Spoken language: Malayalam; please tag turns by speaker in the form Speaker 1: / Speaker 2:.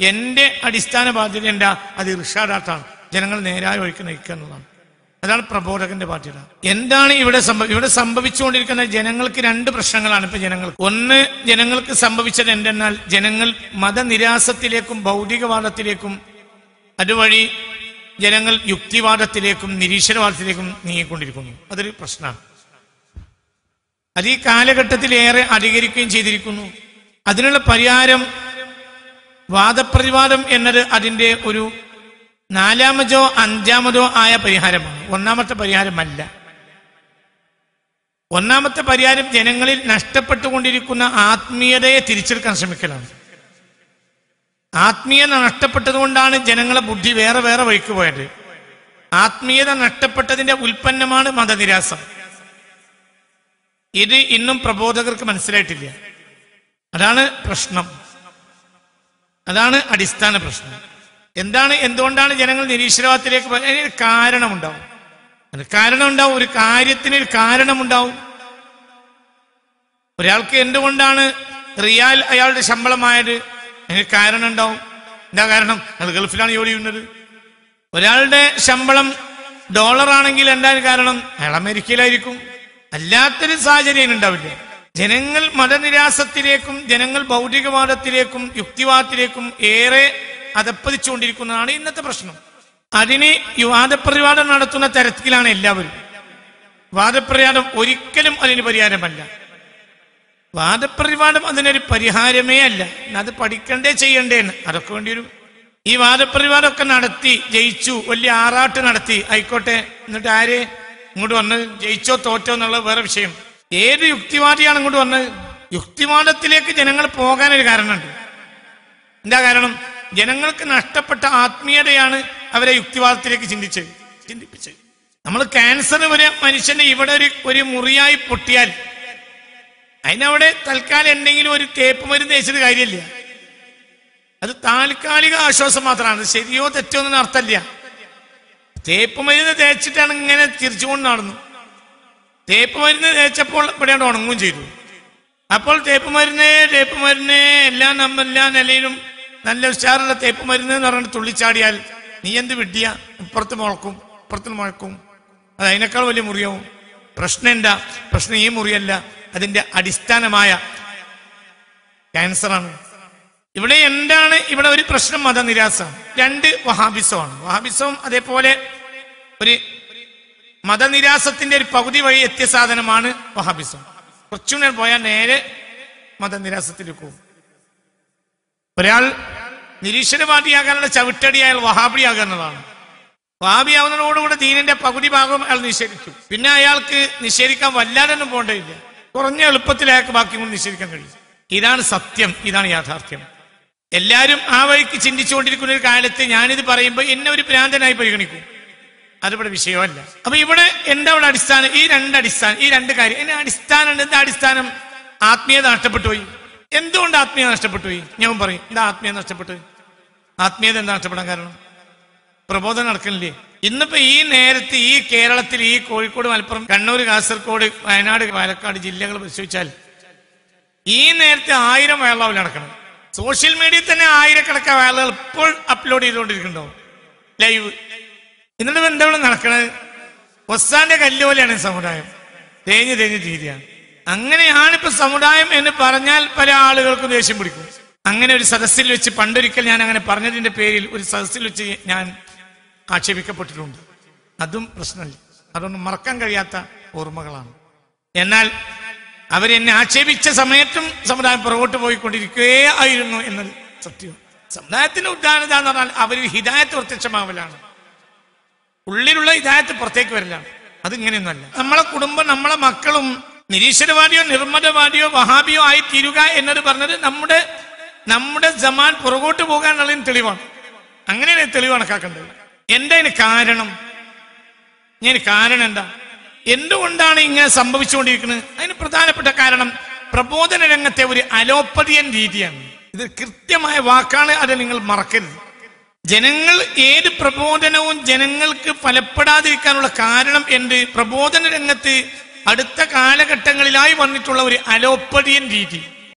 Speaker 1: എന്റെ അടിസ്ഥാന ബാധ്യത എന്താ? അത് ഇർഷാദാത്താണ് ജനങ്ങൾ നേരായ വഴിക്ക് നയിക്കുക എന്നുള്ളതാണ് അതാണ് പ്രബോധകന്റെ ബാധ്യത. എന്താണ് ഇവിടെ സംഭവം ഇവിടെ സംഭവിച്ചുകൊണ്ടിരിക്കുന്ന ജനങ്ങൾക്ക് രണ്ട് പ്രശ്നങ്ങളാണ് ഇപ്പൊ ജനങ്ങൾക്ക്. ഒന്ന് ജനങ്ങൾക്ക് സംഭവിച്ചത് എന്തെന്നാൽ ജനങ്ങൾ മതനിരാസത്തിലേക്കും ഭൗതികവാദത്തിലേക്കും അതുവഴി ജനങ്ങൾ യുക്തിവാദത്തിലേക്കും നിരീശ്വരവാദത്തിലേക്കും നീങ്ങിക്കൊണ്ടിരിക്കുന്നു. അതൊരു പ്രശ്നമാണ്. അത് ഈ കാലഘട്ടത്തിൽ ഏറെ അധികരിക്കുകയും ചെയ്തിരിക്കുന്നു. അതിനുള്ള പരിഹാരം വാദപ്രതിവാദം എന്നത് അതിന്റെ ഒരു നാലാമതോ അഞ്ചാമതോ ആയ പരിഹാരമാണ്. ഒന്നാമത്തെ പരിഹാരമല്ല. ഒന്നാമത്തെ പരിഹാരം ജനങ്ങളിൽ നഷ്ടപ്പെട്ടുകൊണ്ടിരിക്കുന്ന ആത്മീയതയെ തിരിച്ചെടുക്കാൻ ശ്രമിക്കലാണ്. ആത്മീയത നഷ്ടപ്പെട്ടതുകൊണ്ടാണ് ജനങ്ങളെ ബുദ്ധി വേറെ വേറെ വഴിക്ക് പോയത്. ആത്മീയത നഷ്ടപ്പെട്ടതിന്റെ ഉൽപ്പന്നമാണ് മതനിരാസം. ഇത് ഇന്നും പ്രബോധകർക്ക് മനസ്സിലായിട്ടില്ല. അതാണ് പ്രശ്നം. അതാണ് അടിസ്ഥാന പ്രശ്നം. എന്താണ് എന്തുകൊണ്ടാണ് ജനങ്ങൾ നിരീശ്വരവാദത്തിലേക്ക് അതിനൊരു കാരണമുണ്ടാവും. കാരണം കാരണമുണ്ടാവും ഒരു കാര്യത്തിന് ഒരു കാരണമുണ്ടാവും. ഒരാൾക്ക് എന്തുകൊണ്ടാണ് റിയാൽ അയാളുടെ ശമ്പളമായത്? അതിന് കാരണം ഉണ്ടാവും എന്താ കാരണം? അത് ഗൾഫിലാണ് ജോലി ചെയ്യുന്നത്. ഒരാളുടെ ശമ്പളം ഡോളർ ആണെങ്കിൽ എന്താണ് കാരണം? അയാൾ അമേരിക്കയിലായിരിക്കും. അല്ലാത്തൊരു സാഹചര്യം ഉണ്ടാവില്ല. ജനങ്ങൾ മതനിരാസത്തിലേക്കും ജനങ്ങൾ ഭൗതികവാദത്തിലേക്കും യുക്തിവാദത്തിലേക്കും ഏറെ അതപ്പതിച്ചുകൊണ്ടിരിക്കുന്നതാണ് ഇന്നത്തെ പ്രശ്നം. അതിന് വാദപ്രതിവാദം നടത്തുന്ന തരത്തിലാണ് എല്ലാവരും. വാദപ്രതിവാദം ഒരിക്കലും അതിന് പരിഹാരമല്ല. വാദപ്രതിവാദം അതിനൊരു പരിഹാരമേ അല്ല. അത് പഠിക്കണ്ടേ ചെയ്യണ്ടേ അതൊക്കെ വേണ്ടി വരും ഈ വാദപ്രതിവാദമൊക്കെ നടത്തി ജയിച്ചു വലിയ ആറാട്ട് നടത്തി. ആയിക്കോട്ടെ. എന്നിട്ട് ആര് ഇങ്ങോട്ട് വന്ന് ജയിച്ചോ തോറ്റോ എന്നുള്ള വേറെ വിഷയം. ഏത് യുക്തിവാദിയാണ് ഇങ്ങോട്ട് വന്നത്? യുക്തിവാദത്തിലേക്ക് ജനങ്ങൾ പോകാനൊരു കാരണമുണ്ട്. എന്താ കാരണം? ജനങ്ങൾക്ക് നഷ്ടപ്പെട്ട ആത്മീയതയാണ് അവരെ യുക്തിവാദത്തിലേക്ക് ചിന്തിച്ചത്. ചിന്തിപ്പിച്ചത്. നമ്മൾ ക്യാൻസർ വരെ മനുഷ്യന്റെ ഇവിടെ ഒരു ഒരു മുറിയായി പൊട്ടിയാൽ അതിനവിടെ തൽക്കാലം എന്തെങ്കിലും ഒരു തേപ്പ് മരുന്ന് തേച്ചിട്ട് കാര്യമില്ല. അത് താൽക്കാലിക ആശ്വാസം മാത്രമാണ്. ശരിയോ തെറ്റോ എന്നൊന്നും അർത്ഥമില്ല. തേപ്പ് മരുന്ന് തേച്ചിട്ടാണ് ഇങ്ങനെ തിരിച്ചുകൊണ്ട് നടന്നു. തേപ്പ് മരുന്ന് തേച്ചപ്പോൾ ഇവിടെ ഉണങ്ങുകയും ചെയ്തു. അപ്പോൾ തേപ്പ് മരുന്ന് തേപ്പ് മരുന്ന് എല്ലാ നമ്മ എല്ലാ നിലയിലും നല്ല ഉഷാറുള്ള തേപ്പ് മരുന്ന് എന്ന് പറഞ്ഞിട്ട് തുള്ളിച്ചാടിയാൽ നീ എന്ത് വിട്ടിയ ഇപ്പുറത്ത് മുളക്കും ഇപ്പുറത്ത് മുഴക്കും അത് അതിനേക്കാൾ വലിയ മുറിയാവും. പ്രശ്നം എന്താ? പ്രശ്നം ഈ മുറിയല്ല അതിന്റെ അടിസ്ഥാനമായ ക്യാൻസറാണ്. ഇവിടെ എന്താണ്? ഇവിടെ ഒരു പ്രശ്നം മതനിരാസം. രണ്ട് വഹാബിസമാണ്. വഹാബിസവും അതേപോലെ ഒരു മതനിരാസത്തിന്റെ ഒരു പകുതി വഴി എത്തിയ സാധനമാണ് വഹാബിസം. കുറച്ചുകൂടെ പോയാൽ നേരെ മതനിരാസത്തിലേക്ക് പോകും. ഒരാൾ നിരീശ്വരവാദിയാകാനുള്ള ചവിട്ടടി അയാൾ വഹാബിയാകുക വഹാബി വഹാബിയാവുന്നതോടുകൂടെ ദീനിന്റെ പകുതി ഭാഗം അയാൾ നിഷേധിക്കും. പിന്നെ അയാൾക്ക് നിഷേധിക്കാൻ വല്ലാതൊന്നും പോകേണ്ടതില്ല. കുറഞ്ഞ എളുപ്പത്തിൽ അയാൾക്ക് ബാക്കി കൊണ്ട് നിഷേധിക്കാൻ കഴിയും. ഇതാണ് സത്യം. ഇതാണ് യാഥാർത്ഥ്യം. എല്ലാവരും ആ വഴിക്ക് ചിന്തിച്ചുകൊണ്ടിരിക്കുന്ന ഒരു കാലത്ത് ഞാനിത് പറയുമ്പോൾ എന്നെ ഒരു ഭ്രാന്തനായി പരിഗണിക്കും. അതിവിടെ വിഷയമല്ല. അപ്പൊ ഇവിടെ എന്താ ഇവിടെ അടിസ്ഥാനം? ഈ രണ്ട് അടിസ്ഥാനം ഈ രണ്ട് കാര്യം. എന്നെ അടിസ്ഥാനം. എന്താ അടിസ്ഥാനം? ആത്മീയത നഷ്ടപ്പെട്ടു പോയി എന്തുകൊണ്ട് ആത്മീയത നഷ്ടപ്പെട്ടു പോയി ഞാൻ പറയും. എന്താ ആത്മീയത നഷ്ടപ്പെട്ടു ആത്മീയത എന്താ നഷ്ടപ്പെടാൻ കാരണം? പ്രബോധനം നടക്കുന്നില്ലേ ഇന്നിപ്പോ ഈ നേരത്ത് ഈ കേരളത്തിൽ ഈ കോഴിക്കോട് മലപ്പുറം കണ്ണൂർ കാസർഗോഡ് വയനാട് പാലക്കാട് ജില്ലകൾ പരിശോധിച്ചാൽ ഈ നേരത്തെ ആയിരം വയലാവിൽ നടക്കണം. സോഷ്യൽ മീഡിയയിൽ തന്നെ ആയിരക്കണക്കിന് വയലുകൾ ഇപ്പോൾ അപ്ലോഡ് ചെയ്തുകൊണ്ടിരിക്കുന്നുണ്ടോ ലൈവ് എന്നിട്ട് എന്താ നടക്കണത്? ഒസ്താന്റെ കല്ലുപോലെയാണ് സമുദായം. തേഞ്ഞു തേഞ്ഞു തീരുകയാണ് അങ്ങനെയാണ് ഇപ്പൊ സമുദായം എന്ന് പറഞ്ഞാൽ പല ആളുകൾക്കും ദേഷ്യം പിടിക്കും. അങ്ങനെ ഒരു സദസ്സിൽ വെച്ച് പണ്ടൊരിക്കൽ ഞാൻ അങ്ങനെ പറഞ്ഞതിന്റെ പേരിൽ ഒരു സദസ്സിൽ വെച്ച് ഞാൻ ആക്ഷേപിക്കപ്പെട്ടിട്ടുണ്ട്. അതും പ്രശ്നമില്ല. അതൊന്നും മറക്കാൻ കഴിയാത്ത ഓർമ്മകളാണ്. എന്നാൽ അവരെന്നെ ആക്ഷേപിച്ച സമയത്തും സമുദായം പുറകോട്ട് പോയിക്കൊണ്ടിരിക്കുകയായിരുന്നു എന്നത് സത്യം. സമുദായത്തിന്റെ ഉദാഹരണത എന്ന് പറഞ്ഞാൽ അവർ ഹിദായത്ത് പ്രത്യക്ഷമാവലാണ്. ഉള്ളിലുള്ള ഹിദായത്ത് പുറത്തേക്ക് വരലാണ് അതിങ്ങനെയൊന്നല്ല നമ്മളെ കുടുംബം നമ്മളെ മക്കളും നിരീശ്വരവാദിയോ നിർമ്മതവാദിയോ വഹാബിയോ ആയി തീരുക എന്നത് പറഞ്ഞത് നമ്മുടെ നമ്മുടെ ജമാൻ പുറകോട്ട് പോകാനുള്ളതിന് തെളിവാണ്. അങ്ങനെയാണ് തെളിവ് കണക്കാക്കേണ്ടത്. എന്താ ഇതിന് കാരണം ഞാൻ കാരണം എന്താ? എന്തുകൊണ്ടാണ് ഇങ്ങനെ സംഭവിച്ചുകൊണ്ടിരിക്കുന്നത്? അതിന് പ്രധാനപ്പെട്ട കാരണം പ്രബോധന രംഗത്തെ ഒരു അലോപ്പതിയൻ രീതിയാണ്. ഇത് കൃത്യമായ വാക്കാണ് അത് നിങ്ങൾ മറക്കരുത്. ജനങ്ങൾ ഏത് പ്രബോധനവും ജനങ്ങൾക്ക് ഫലപ്പെടാതിരിക്കാനുള്ള കാരണം എന്ത്? പ്രബോധന രംഗത്ത് അടുത്ത കാലഘട്ടങ്ങളിലായി വന്നിട്ടുള്ള ഒരു അലോപ്പതിയൻ രീതി.